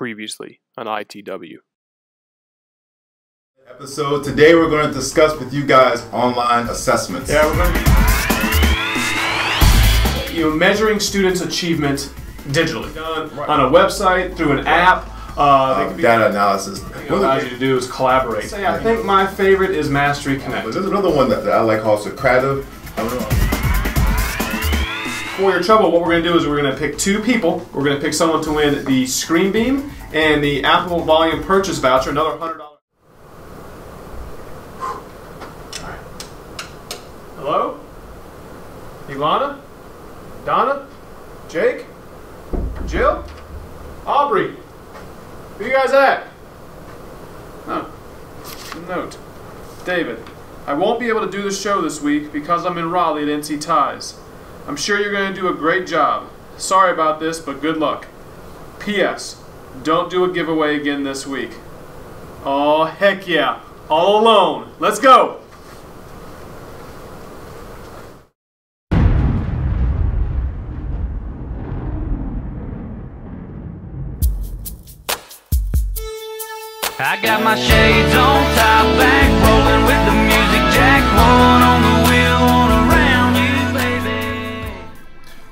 previously on ITW. Episode today we're going to discuss with you guys online assessments. Yeah, we're going to you know measuring students' achievement digitally done on a website through an app. Uh, Uh, could be, data analysis. what allows you to do is collaborate. Say, I think my favorite is Mastery Connect. There's another one that, that I like called Socrative. For your trouble, what we're going to do is we're going to pick two people. We're going to pick someone to win the ScreenBeam and the Apple Volume Purchase Voucher, another hundred dollars. Hello, Ilana, Donna, Jake, Jill, Aubrey. Where are you guys at? Oh, note, David. I won't be able to do the show this week because I'm in Raleigh at NCTIES. I'm sure you're going to do a great job. Sorry about this, but good luck. P.S. Don't do a giveaway again this week. Oh, heck yeah. All alone. Let's go. I got my shades on, top back, rolling with the music jack,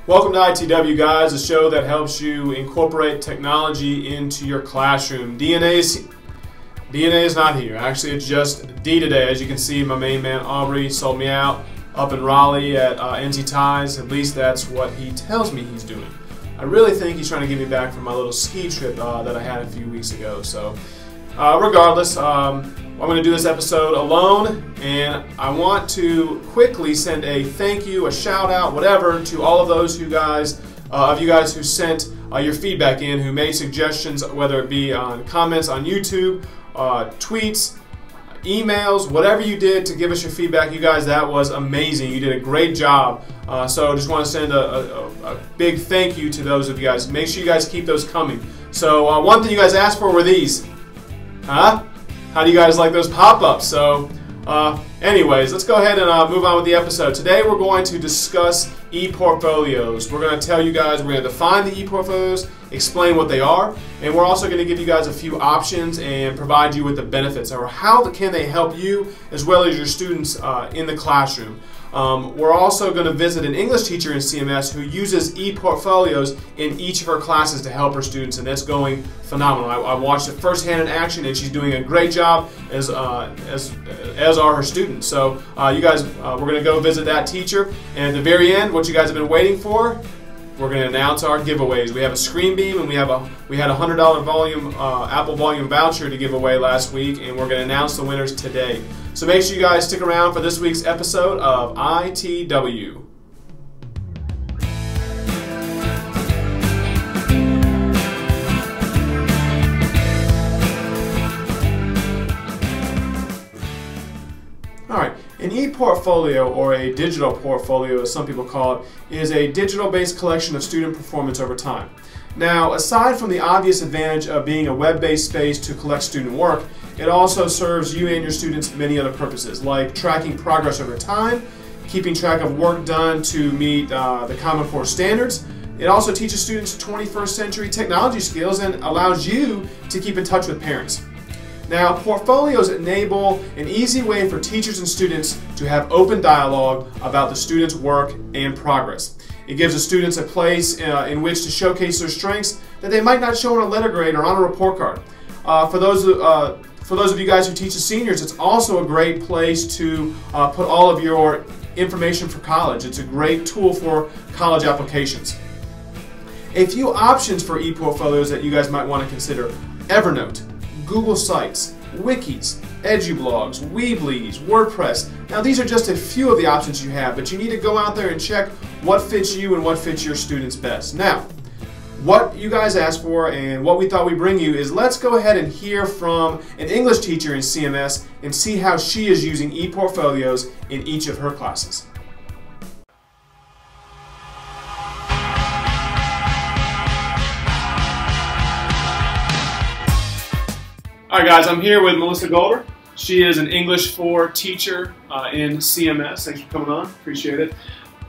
Welcome to ITW, guys, a show that helps you incorporate technology into your classroom. DNA's DNA is not here. Actually, it's just D today. As you can see, my main man Aubrey sold me out up in Raleigh at uh, Ties. At least that's what he tells me he's doing. I really think he's trying to get me back from my little ski trip uh, that I had a few weeks ago. So, uh, regardless, um, I'm going to do this episode alone, and I want to quickly send a thank you, a shout out, whatever, to all of those who guys, uh, of you guys who sent uh, your feedback in, who made suggestions, whether it be on comments on YouTube, uh, tweets, emails, whatever you did to give us your feedback. You guys, that was amazing. You did a great job. Uh, so just want to send a, a, a big thank you to those of you guys. Make sure you guys keep those coming. So uh, one thing you guys asked for were these. Huh? How do you guys like those pop-ups? So, uh, anyways, let's go ahead and uh, move on with the episode. Today we're going to discuss e-portfolios. We're going to tell you guys, we're going to define the e-portfolios, explain what they are, and we're also going to give you guys a few options and provide you with the benefits, or how can they help you as well as your students uh, in the classroom. Um, we're also going to visit an English teacher in CMS who uses e-portfolios in each of her classes to help her students, and that's going phenomenal. I, I watched it firsthand in action, and she's doing a great job as uh, as as are her students. So uh, you guys, uh, we're going to go visit that teacher, and at the very end, what you guys have been waiting for, we're going to announce our giveaways. We have a ScreenBeam, and we have a we had a hundred dollar volume uh, Apple Volume voucher to give away last week, and we're going to announce the winners today. So make sure you guys stick around for this week's episode of ITW. All right, an e-portfolio or a digital portfolio, as some people call it, is a digital-based collection of student performance over time. Now, aside from the obvious advantage of being a web-based space to collect student work, it also serves you and your students many other purposes, like tracking progress over time, keeping track of work done to meet uh, the Common Core standards. It also teaches students 21st century technology skills and allows you to keep in touch with parents. Now, portfolios enable an easy way for teachers and students to have open dialogue about the student's work and progress. It gives the students a place uh, in which to showcase their strengths that they might not show on a letter grade or on a report card. Uh, for those uh, for those of you guys who teach the seniors, it's also a great place to uh, put all of your information for college. It's a great tool for college applications. A few options for e-portfolios that you guys might want to consider. Evernote, Google Sites, Wikis, EduBlogs, Weebly's, WordPress. Now these are just a few of the options you have, but you need to go out there and check what fits you and what fits your students best. Now, what you guys asked for and what we thought we'd bring you is let's go ahead and hear from an English teacher in CMS and see how she is using e-portfolios in each of her classes. All right, guys, I'm here with Melissa Golder. She is an English 4 teacher uh, in CMS. Thanks for coming on. Appreciate it.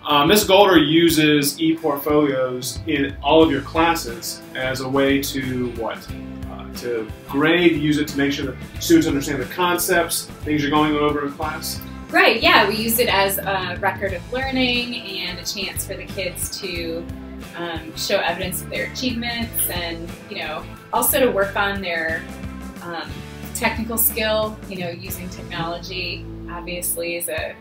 Uh, Ms. Golder uses e-portfolios in all of your classes as a way to what? Uh, to grade, use it to make sure that students understand the concepts, things you're going over in class. Right, yeah, we use it as a record of learning and a chance for the kids to um, show evidence of their achievements and, you know, also to work on their um, technical skill, you know, using technology obviously is a,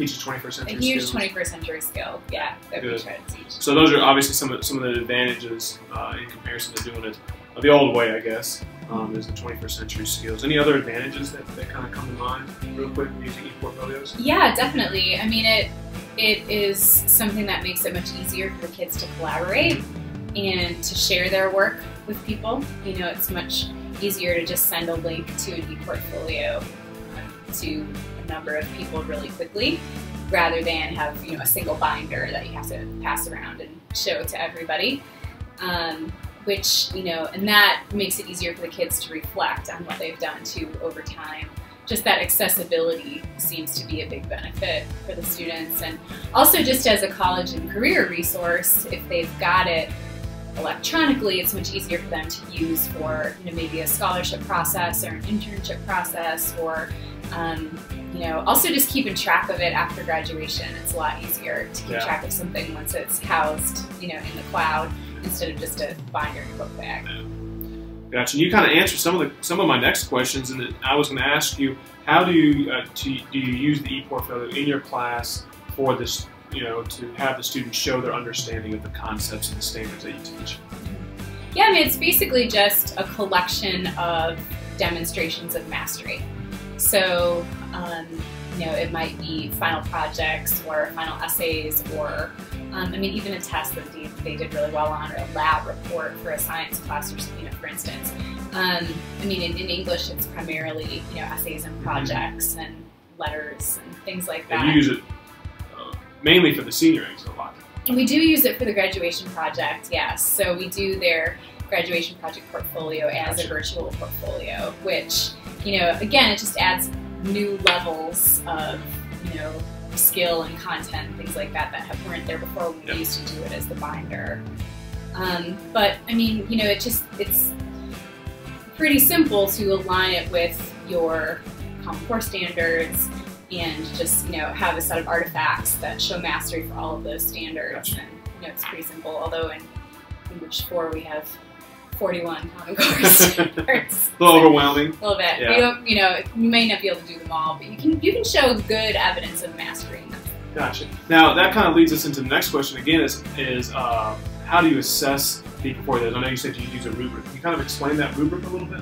Teaches 21st a huge skills. 21st century skill, yeah, that we try to teach. So those are obviously some of some of the advantages uh, in comparison to doing it the old way, I guess. Um, is the 21st century skills. Any other advantages that, that kind of come to mind, real quick, using e-portfolios? Yeah, definitely. I mean, it it is something that makes it much easier for kids to collaborate and to share their work with people. You know, it's much easier to just send a link to an e-portfolio to a number of people really quickly rather than have you know a single binder that you have to pass around and show to everybody. Um, which you know, and that makes it easier for the kids to reflect on what they've done too over time just that accessibility seems to be a big benefit for the students and also just as a college and career resource if they've got it electronically it's much easier for them to use for you know maybe a scholarship process or an internship process or um, you know also just keeping track of it after graduation it's a lot easier to keep Yeah. track of something once it's housed you know in the cloud instead of just a binder and book bag Gotcha. You kind of answered some of the some of my next questions, and I was going to ask you, how do you uh, to, do you use the e-portfolio in your class for this? You know, to have the students show their understanding of the concepts and the standards that you teach. Yeah, I mean, it's basically just a collection of demonstrations of mastery. So, um, you know, it might be final projects or final essays or, um, I mean, even a test that they, they did really well on or a lab report for a science class or something, you know, for instance. Um, I mean, in, in English, it's primarily, you know, essays and projects and letters and things like that. And use it mainly for the senior eggs a lot. We do use it for the graduation project, yes. So we do their graduation project portfolio as a virtual portfolio, which, you know, again, it just adds new levels of, you know, skill and content and things like that that have, weren't there before when Yep. we used to do it as the binder. Um, but I mean, you know, it just it's pretty simple to align it with your Common Core standards and just you know have a set of artifacts that show mastery for all of those standards. Gotcha. And you know, it's pretty simple. Although in English four we have 41 Common Core standards. A little overwhelming. A little bit. Yeah. You you know, you may not be able to do them all, but you can you can show good evidence of mastery. Gotcha. Now that kind of leads us into the next question. Again, is is uh, how do you assess the portfolios? I know you said you use a rubric. Can you kind of explain that rubric a little bit?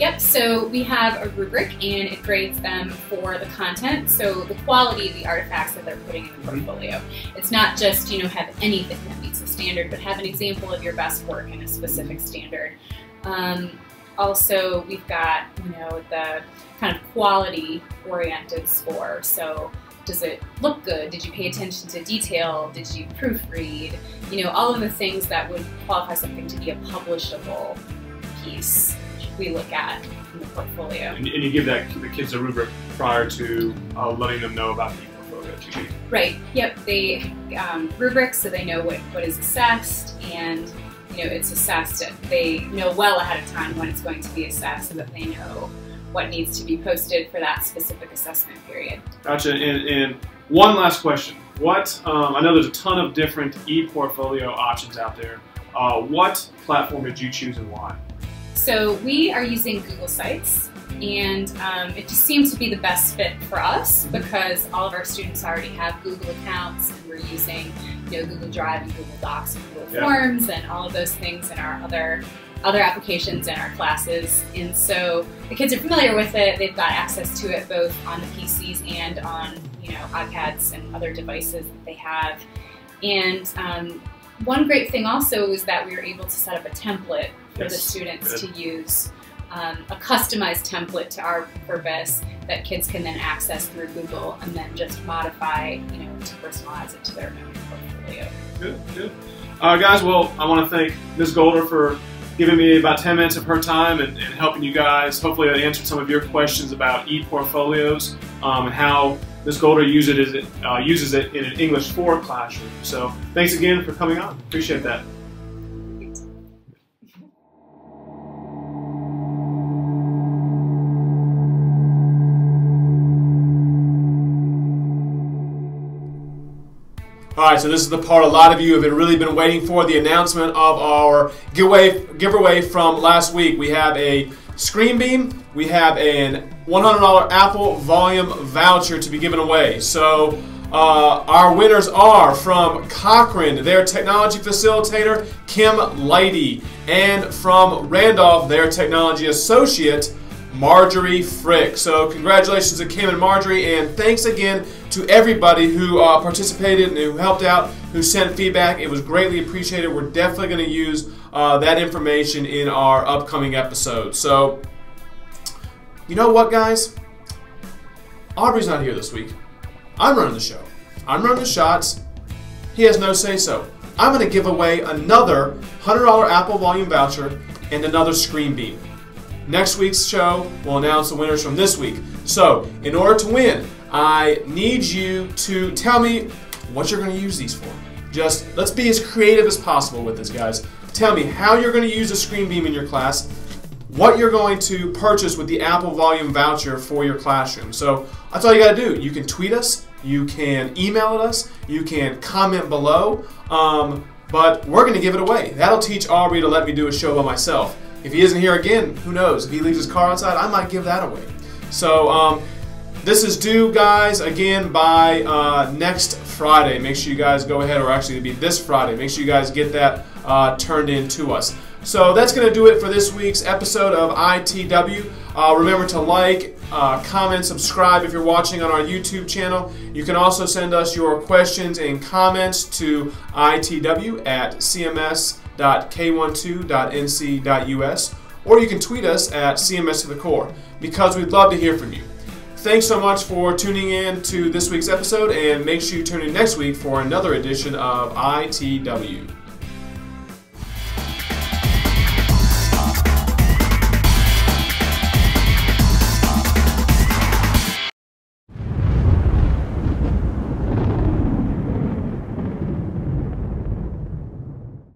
Yep, so we have a rubric and it grades them for the content, so the quality of the artifacts that they're putting in the portfolio. It's not just, you know, have anything that meets the standard, but have an example of your best work in a specific standard. Um, also, we've got, you know, the kind of quality oriented score. So, does it look good? Did you pay attention to detail? Did you proofread? You know, all of the things that would qualify something to be a publishable piece we look at in the portfolio. And, and you give that the kids a rubric prior to uh, letting them know about the portfolio. that you do. Right. Yep. They um, rubrics so they know what, what is assessed and you know it's assessed. They know well ahead of time when it's going to be assessed so that they know what needs to be posted for that specific assessment period. Gotcha. And, and one last question. What um, I know there's a ton of different e-portfolio options out there. Uh, what platform did you choose and why? So we are using Google Sites, and um, it just seems to be the best fit for us because all of our students already have Google accounts, and we're using you know Google Drive and Google Docs and Google Yeah. Forms and all of those things in our other other applications in our classes. And so the kids are familiar with it. They've got access to it both on the PCs and on you know iPads and other devices that they have. And um, one great thing also is that we were able to set up a template for the students good. to use um, a customized template to our purpose that kids can then access through Google and then just modify, you know, to personalize it to their own portfolio. Good, good. Uh, guys, well, I want to thank Ms. Golder for giving me about 10 minutes of her time and, and helping you guys. Hopefully, I answered some of your questions about e-portfolios um, and how Miss Golder use it it, uh, uses it in an English 4 classroom. So thanks again for coming on. Appreciate that. All right, so this is the part a lot of you have been really been waiting for the announcement of our giveaway giveaway from last week. We have a ScreenBeam, we have a $100 Apple Volume voucher to be given away. So uh, our winners are from Cochrane, their technology facilitator, Kim Lighty, and from Randolph, their technology associate, Marjorie Frick. So congratulations to Kim and Marjorie, and thanks again to everybody who uh, participated and who helped out, who sent feedback. It was greatly appreciated. We're definitely going to use uh, that information in our upcoming episodes. So, you know what, guys? Aubrey's not here this week. I'm running the show. I'm running the shots. He has no say so. I'm going to give away another $100 Apple Volume voucher and another ScreenBeam. Next week's show will announce the winners from this week. So, in order to win, I need you to tell me what you're going to use these for. Just let's be as creative as possible with this, guys. Tell me how you're going to use a ScreenBeam in your class, what you're going to purchase with the Apple Volume voucher for your classroom. So that's all you got to do. You can tweet us, you can email us, you can comment below, um, but we're going to give it away. That'll teach Aubrey to let me do a show by myself. If he isn't here again, who knows? If he leaves his car outside, I might give that away. So um, this is due, guys, again by uh, next Friday. Make sure you guys go ahead, or actually it'll be this Friday. Make sure you guys get that uh, turned in to us. So that's going to do it for this week's episode of ITW. Uh, remember to like, uh, comment, subscribe if you're watching on our YouTube channel. You can also send us your questions and comments to ITW at CMS www.k12.nc.us or you can tweet us at CMS to the core because we'd love to hear from you. Thanks so much for tuning in to this week's episode and make sure you tune in next week for another edition of ITW.